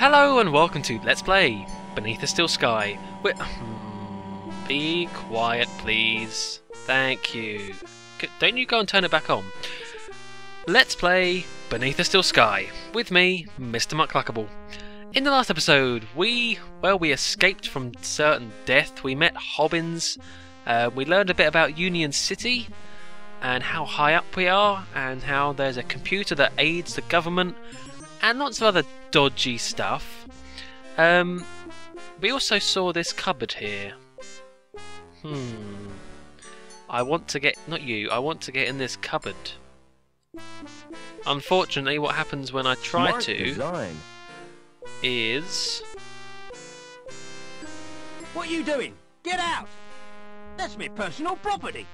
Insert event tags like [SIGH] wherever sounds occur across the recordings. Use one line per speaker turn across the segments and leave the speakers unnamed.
Hello and welcome to Let's Play Beneath the Steel Sky. We're... Hmm, Be quiet, please. Thank you. Don't you go and turn it back on. Let's play Beneath the Steel Sky with me, Mr. Muckluckable. In the last episode, we well we escaped from certain death. We met Hobbins. Uh, we learned a bit about Union City and how high up we are, and how there's a computer that aids the government, and lots of other dodgy stuff. Um, we also saw this cupboard here. Hmm. I want to get not you. I want to get in this cupboard. Unfortunately, what happens when I try
Smart
to
design.
is
What are you doing? Get out! That's my personal property.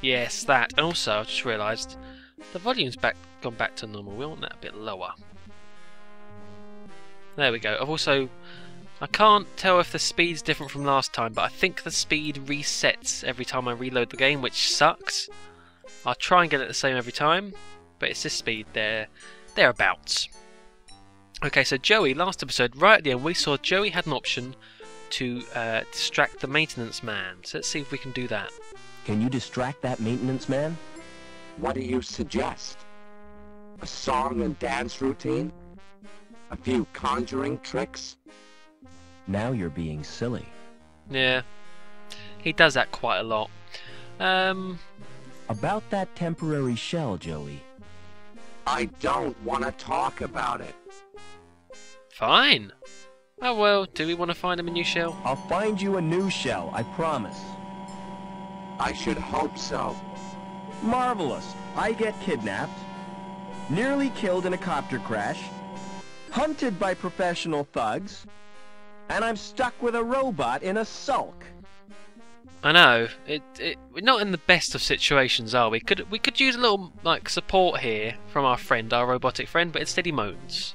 yes that. And also, I just realised the volume's back gone back to normal. We want that a bit lower. There we go. I've also I can't tell if the speed's different from last time, but I think the speed resets every time I reload the game, which sucks. I'll try and get it the same every time, but it's this speed there, thereabouts. Okay, so Joey, last episode, right at the end, we saw Joey had an option to uh, distract the maintenance man. So let's see if we can do that.
Can you distract that maintenance man?
What do you suggest? A song and dance routine? A few conjuring tricks?
Now you're being silly.
Yeah, he does that quite a lot. Um,
About that temporary shell, Joey.
I don't want to talk about it.
fine. Oh well, do we want to find him a new shell?
I'll find you a new shell, I promise.
I should hope so.
Marvelous. I get kidnapped, nearly killed in a copter crash, hunted by professional thugs, and I'm stuck with a robot in a sulk.
I know it, it. We're not in the best of situations, are we? Could we could use a little like support here from our friend, our robotic friend, but instead he moans.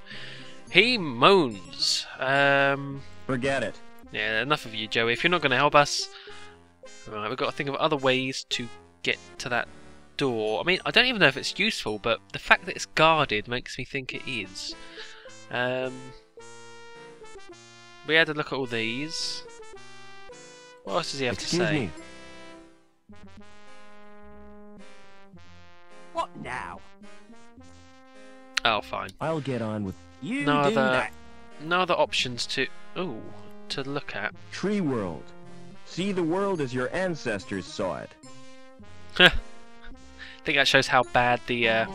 He moans. Um,
Forget it.
yeah, enough of you, Joey. If you're not going to help us, right, we've got to think of other ways to get to that door. I mean, I don't even know if it's useful, but the fact that it's guarded makes me think it is. Um, we had a look at all these. What else does he have
Excuse
to say?
me.
What now?
Oh, fine.
I'll get on with
You
No
do
other-
that.
No other options to oh to look at.
Tree World. See the world as your ancestors saw it.
I think that shows how bad the uh,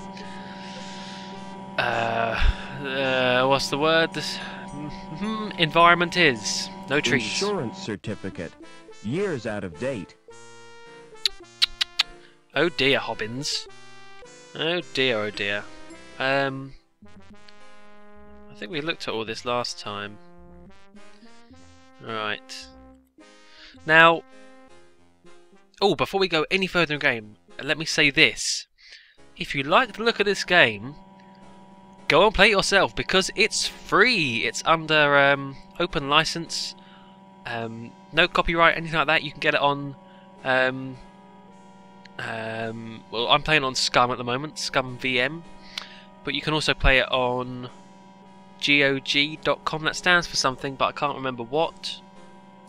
uh, uh what's the word? Mhm, environment is. No trees.
Insurance certificate. Years out of date.
Oh dear, Hobbins. Oh dear, oh dear. Um, I think we looked at all this last time. Right. Now, oh, before we go any further in the game, let me say this. If you like the look of this game, go and play it yourself because it's free. It's under um, open license. Um, no copyright, anything like that. You can get it on um, um, well, I'm playing on SCUMM at the moment, ScummVM, but you can also play it on GOG.com. That stands for something, but I can't remember what.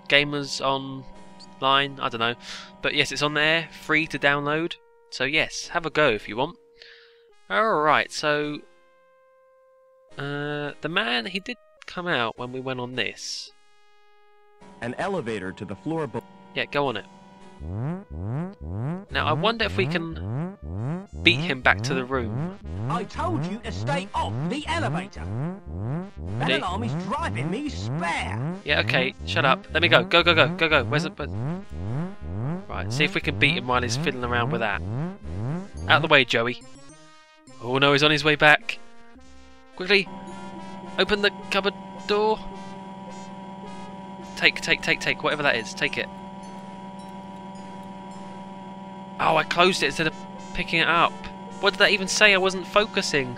Gamers Online, I don't know. But yes, it's on there, free to download. So yes, have a go if you want. Alright, so. Uh, the man, he did come out when we went on this.
An elevator to the floor below.
Yeah, go on it. Now, I wonder if we can beat him back to the room.
I told you to stay off the elevator. That
Hey.
alarm is driving me spare.
Yeah, okay, shut up. Let me go. Go, go, go, go, go. Where's it? Right, see if we can beat him while he's fiddling around with that. Out of the way, Joey. Oh no, he's on his way back. Quickly, open the cupboard door. Take, take, take, take, whatever that is. Take it. Oh, I closed it instead of picking it up. What did that even say? I wasn't focusing.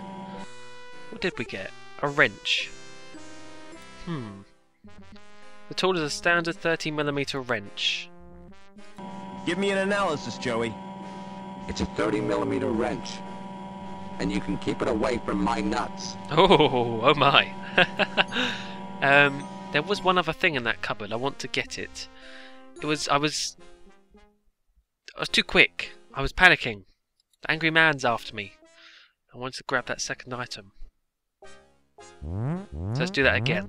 What did we get? A wrench. Hmm. The tool is a standard 30mm wrench.
Give me an analysis, Joey.
It's a 30 millimeter wrench. And you can keep it away from my nuts.
Oh, [LAUGHS] oh my. [LAUGHS] um, there was one other thing in that cupboard. I want to get it. It was I was I was too quick. I was panicking. The angry man's after me. I wanted to grab that second item. So let's do that again.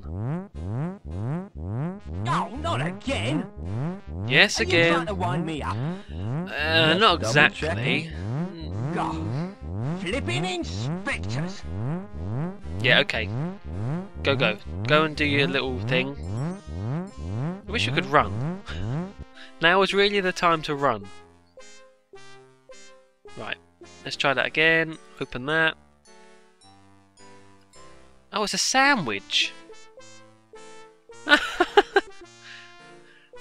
No, not again!
Yes,
Are you
again.
trying to wind me up?
Uh, not exactly.
God, flipping inspectors!
Yeah, okay. Go, go. Go and do your little thing. I wish we could run. [LAUGHS] Now is really the time to run. Right. Let's try that again. Open that. Oh, it's a sandwich. [LAUGHS]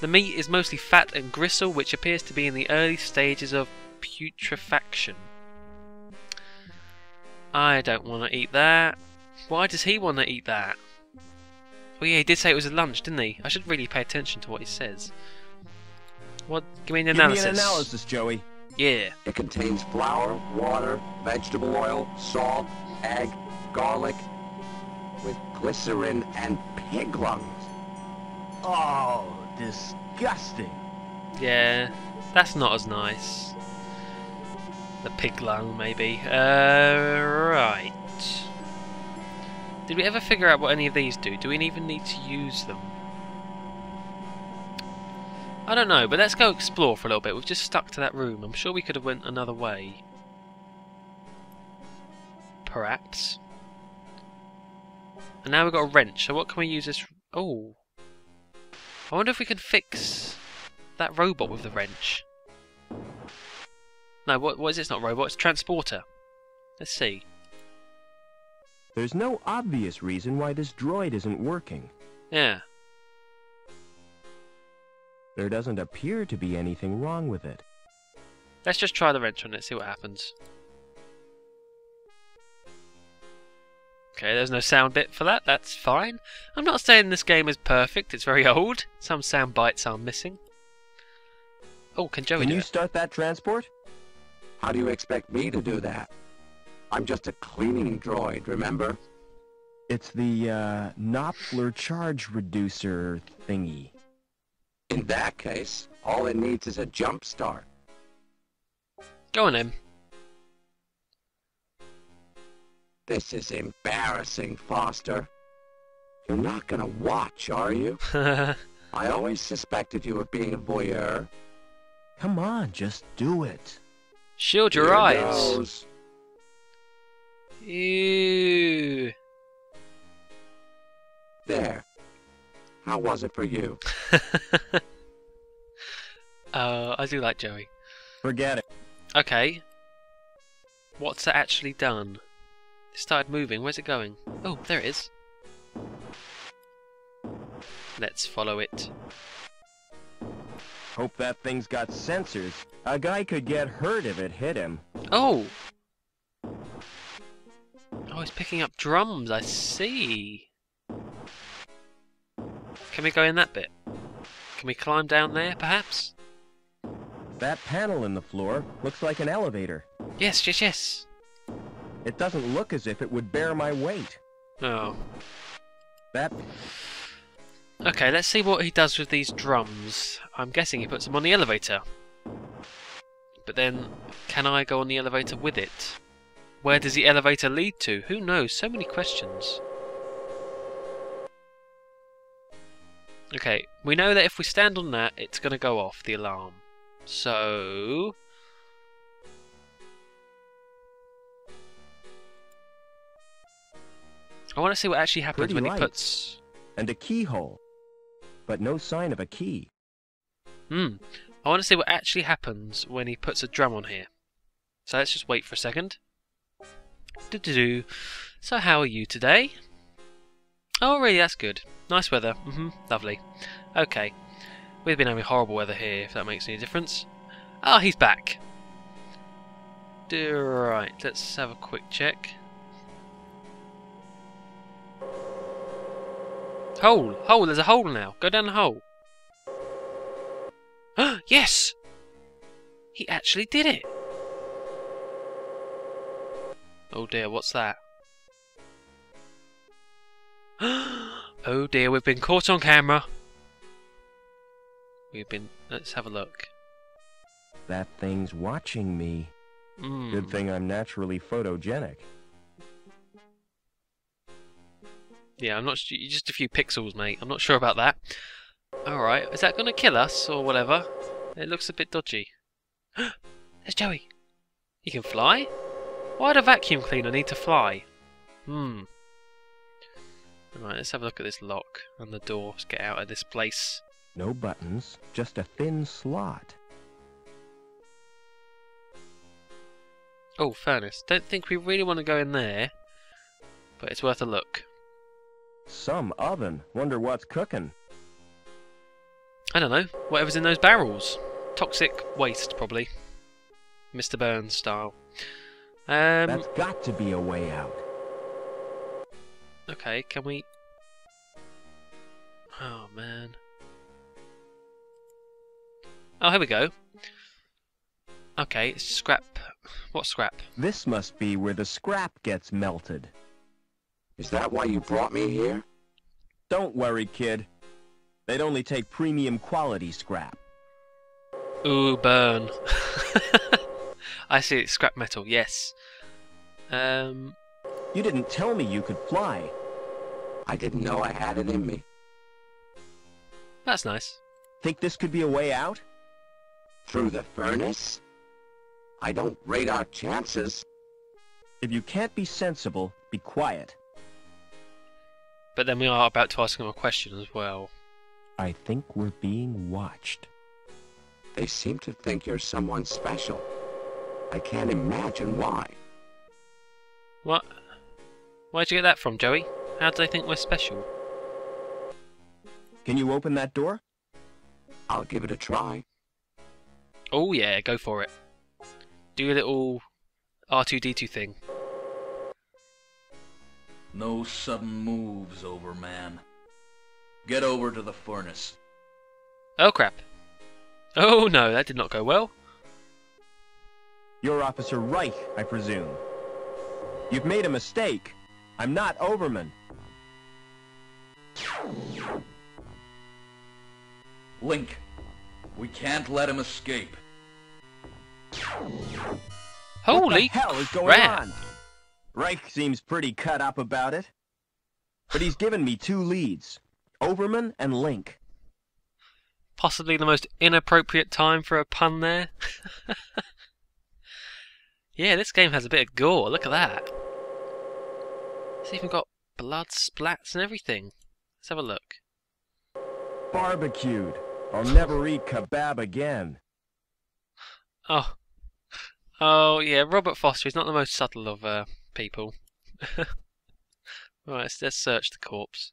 the meat is mostly fat and gristle, which appears to be in the early stages of putrefaction. I don't want to eat that. Why does he want to eat that? Oh yeah, he did say it was a lunch, didn't he? I should really pay attention to what he says. What? Give me an analysis.
Give
analysis.
me an analysis, Joey.
Yeah.
It contains flour, water, vegetable oil, salt, egg, garlic, with glycerin and pig lungs.
Oh, disgusting.
Yeah, that's not as nice. The pig lung, maybe. Uh, right. Did we ever figure out what any of these do? Do we even need to use them? I don't know, but let's go explore for a little bit. We've just stuck to that room. I'm sure we could have went another way. Perhaps. And now we've got a wrench. So what can we use this? Oh, I wonder if we can fix that robot with the wrench. No, what, what is it? It's not robot, it's transporter. Let's see.
There's no obvious reason why this droid isn't working.
Yeah.
There doesn't appear to be anything wrong with it.
Let's just try the wrench on it, see what happens. Okay, there's no sound bit for that, that's fine. I'm not saying this game is perfect, it's very old. Some sound bites are missing. Oh, can Joey
Can
do
you
it?
start that transport?
How do you expect me to do that? I'm just a cleaning droid, remember?
It's the uh, Knopfler charge reducer thingy.
In that case, all it needs is a jump start.
Go on then.
This is embarrassing, Foster. You're not gonna watch, are you? [LAUGHS] I always suspected you of being a voyeur.
Come on, just do it.
Shield your eyes. Ew.
There. How was it for you? [LAUGHS]
uh, I do like Joey.
Forget it.
Okay. What's it actually done? It started moving. Where's it going? Oh, there it is. Let's follow it.
Hope that thing's got sensors. A guy could get hurt if it hit him.
Oh! Oh, it's picking up drums. I see. Can we go in that bit? Can we climb down there, perhaps?
That panel in the floor looks like an elevator.
Yes, yes, yes.
It doesn't look as if it would bear my weight.
Oh.
That
Okay, let's see what he does with these drums. I'm guessing he puts them on the elevator. But then, can I go on the elevator with it? Where does the elevator lead to? Who knows? So many questions. Okay, we know that if we stand on that, it's going to go off, the alarm. So... I want to see what actually happens
Pretty
when he
light.
puts...
and a keyhole. But no sign of a key.
Hmm. I want to see what actually happens when he puts a drum on here. So let's just wait for a second. Do do do. So how are you today? Oh, really? That's good. Nice weather. Mhm. Lovely. Okay. We've been having horrible weather here. If that makes any difference. Ah, he's back. Right. Let's have a quick check. Hole! Hole! There's a hole now. Go down the hole. [GASPS] yes! He actually did it! Oh dear, what's that? [GASPS] oh dear, we've been caught on camera. We've been. Let's have a look.
That thing's watching me.
Mm.
Good thing I'm naturally photogenic.
Yeah, I'm not. just a few pixels, mate. I'm not sure about that. All right, is that going to kill us or whatever? It looks a bit dodgy. [GASPS] There's Joey. He can fly. Why'd a vacuum cleaner need to fly? Hmm. Alright, let's have a look at this lock and the door. Let's get out of this place.
No buttons, just a thin slot.
Oh, furnace. Don't think we really want to go in there, but it's worth a look.
Some oven. Wonder what's cooking.
I don't know. Whatever's in those barrels. Toxic waste, probably. Mr. Burns style. Um,
That's got to be a way out.
okay, can we... Oh, man. Oh, here we go. Okay, scrap. What scrap?
This must be where the scrap gets melted.
Is that why you brought me here?
Don't worry, kid. They'd only take premium quality scrap.
Ooh, burn. [LAUGHS] I see it's scrap metal, yes. Um,
You didn't tell me you could fly.
I didn't know I had it in me.
that's nice.
Think this could be a way out?
Through the furnace? I don't rate our chances.
If you can't be sensible, be quiet.
But then we are about to ask him a question as well.
I think we're being watched.
They seem to think you're someone special. I can't imagine why.
What? Where'd you get that from, Joey? How do they think we're special?
Can you open that door?
I'll give it a try.
Oh yeah, go for it. Do a little R2D2 thing.
No sudden moves, Overman. Get over to the furnace.
Oh crap. Oh no, that did not go well.
You're Officer Reich, I presume. You've made a mistake. I'm not Overman.
LINC, we can't let him escape.
Holy
what the hell is going
crap.
on? Reich seems pretty cut up about it. But he's given me two leads. Overman and LINC.
Possibly the most inappropriate time for a pun there. [LAUGHS] yeah, this game has a bit of gore. Look at that. It's even got blood splats and everything. Let's have a look.
Barbecued. I'll never eat kebab again.
Oh. Oh, yeah, Robert Foster is not the most subtle of uh, people. [LAUGHS] right, let's, search the corpse.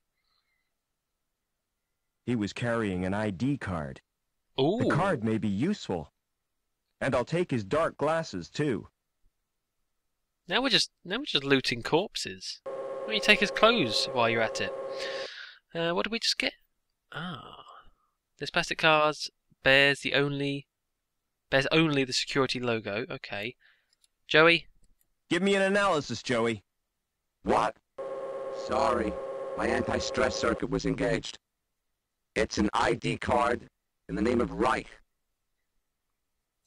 He was carrying an ID card.
Ooh.
The card may be useful. And I'll take his dark glasses, too.
Now we're just now we're just looting corpses. Why don't you take his clothes while you're at it? Uh, what did we just get? Ah, this plastic card bears the only bears only the security logo. Okay, Joey.
Give me an analysis, Joey.
What? Sorry, my anti-stress circuit was engaged. It's an ID card in the name of Reich.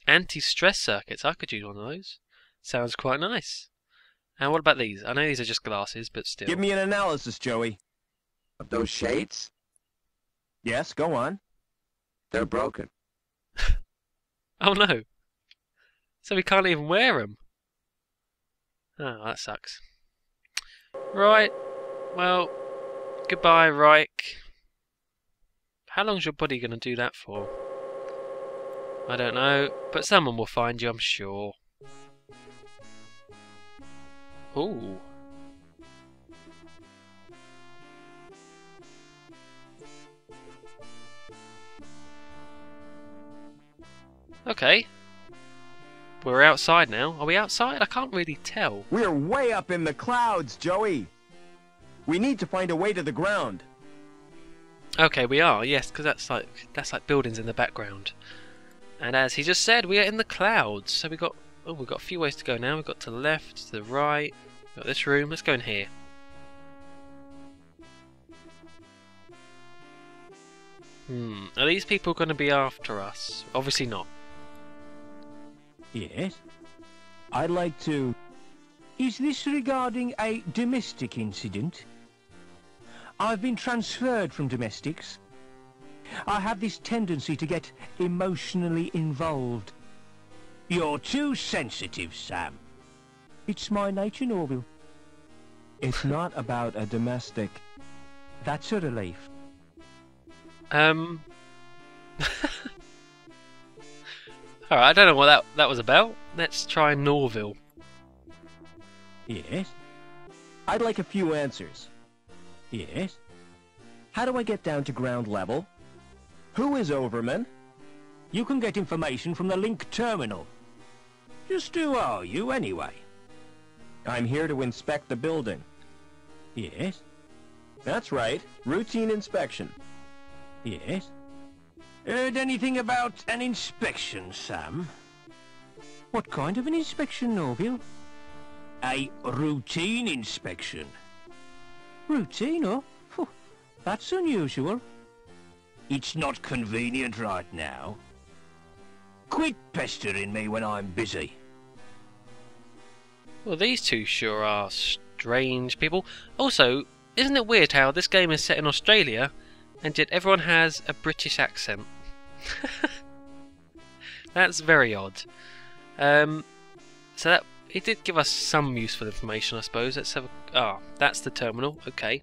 Anti-stress circuits. I could use one of those. Sounds quite nice. And what about these? I know these are just glasses, but still.
Give me an analysis, Joey.
Of those shades,
Yes, go on.
they're broken. [LAUGHS]
Oh no. So we can't even wear them. Oh, that sucks. Right. Well, goodbye, Reich. How long's your body going to do that for? I don't know, but someone will find you, I'm sure. Ooh. Okay. We're outside now. Are we outside? I can't really tell.
We're way up in the clouds, Joey. We need to find a way to the ground.
Okay, we are. Yes, because that's like that's like buildings in the background. And as he just said, we are in the clouds. So we got Oh, we've got a few ways to go now. We've got to the left, to the right. We've got this room. Let's go in here. Hmm. Are these people going to be after us? Obviously not.
Yes? I'd like to... Is this regarding a domestic incident? I've been transferred from domestics. I have this tendency to get emotionally involved. You're too sensitive, Sam. It's my nature, Norville.
It's not about a domestic.
That's a relief.
Um. [LAUGHS] Alright, I don't know what that, that was about. Let's try Norville.
Yes?
I'd like a few answers.
Yes?
How do I get down to ground level? Who is Overman?
You can get information from the LINC terminal. Just who are you, anyway?
I'm here to inspect the building.
Yes?
That's right. Routine inspection.
Yes? Heard anything about an inspection, Sam? What kind of an inspection, Norville? A routine inspection. Routine, oh? Phew, That's unusual. It's not convenient right now. Quit pestering me when I'm busy.
Well, these two sure are strange people. Also, isn't it weird how this game is set in Australia and yet everyone has a British accent? [LAUGHS] That's very odd. Um, so that it did give us some useful information, I suppose. Let's have a. Ah, that's the terminal. Okay.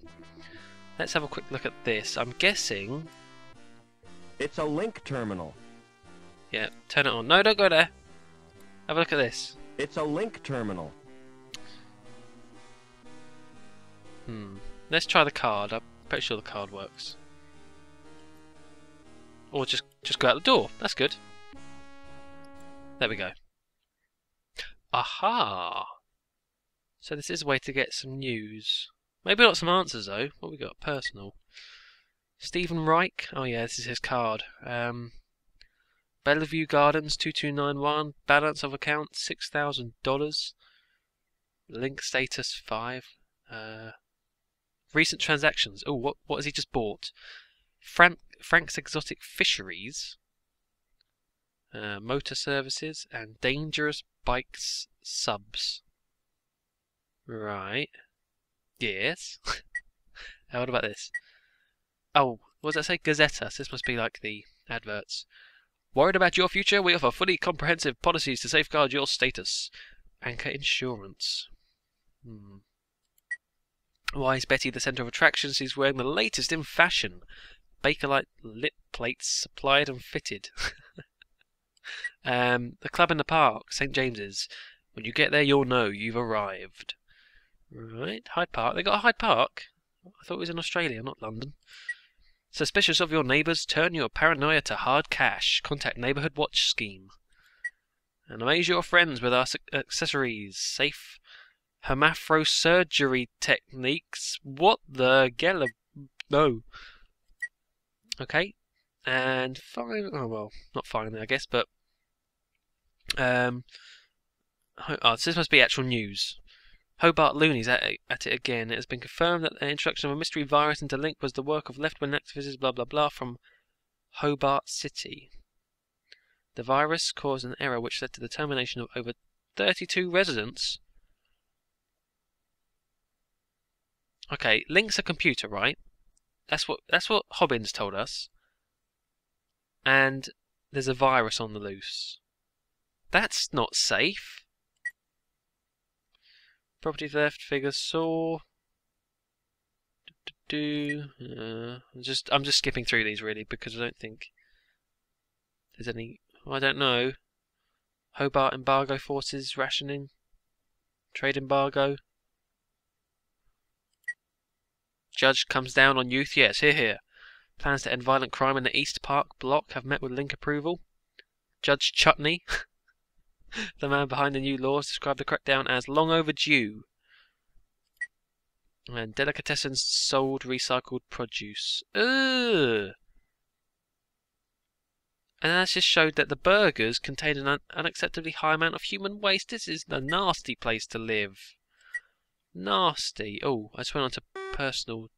Let's have a quick look at this. I'm guessing.
It's a LINC terminal.
Yeah, turn it on. No, don't go there. Have a look at this.
It's a LINC terminal.
Hmm. Let's try the card. I'm pretty sure the card works. Or just just go out the door. That's good. There we go. Aha! So this is a way to get some news. Maybe not some answers though. What we got? Personal. Stephen Reich. Oh yeah, this is his card. Um, Bellevue Gardens two two nine one. Balance of account six thousand dollars. LINC status five. Uh, recent transactions. Oh, what what has he just bought? Frank Frank's Exotic Fisheries. Uh, motor services and dangerous bikes subs. Right. Yes. [LAUGHS] Uh, what about this? Oh, what does that say? Gazetta. So this must be like the adverts. Worried about your future? We offer fully comprehensive policies to safeguard your status. Anchor Insurance. Hmm. Why is Betty the centre of attraction? She's wearing the latest in fashion. Bakelite lip plates supplied and fitted. [LAUGHS] um, the club in the park, St James's. When you get there, you'll know you've arrived. Right, Hyde Park. They got a Hyde Park. I thought it was in Australia, not London. Suspicious of your neighbours? Turn your paranoia to hard cash. Contact Neighbourhood Watch Scheme. And amaze your friends with our accessories. Safe hermaphrosurgery techniques. What the gala? No. Okay. And fine. Oh well, not finally, I guess, but um. Oh, this must be actual news. Hobart Looney's at, at it again. It has been confirmed that the introduction of a mystery virus into LINC was the work of left-wing activists, blah blah blah, from Hobart City. The virus caused an error which led to the termination of over 32 residents. Okay, LINC's a computer, right? That's what that's what Hobbins told us. And there's a virus on the loose. That's not safe. Property theft, figures saw. Do, do. Uh, I'm just I'm just skipping through these really because I don't think there's any. I don't know. Hobart embargo forces rationing. Trade embargo. Judge comes down on youth. Yes, here, here. Plans to end violent crime in the East Park block have met with LINC approval. Judge Chutney, [LAUGHS] the man behind the new laws, described the crackdown as long overdue. And delicatessens sold recycled produce. Ugh. And that's just showed that the burgers contain an un unacceptably high amount of human waste. This is a nasty place to live. Nasty. Oh, I just went on to personal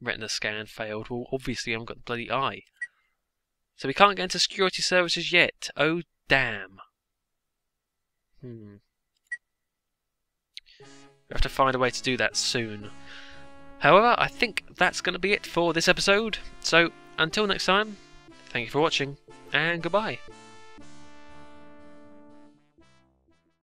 retina scan failed. Well, obviously I haven't got the bloody eye. So we can't get into security services yet. Oh, damn. Hmm. We have to find a way to do that soon. However, I think that's going to be it for this episode. So, until next time, thank you for watching, and goodbye.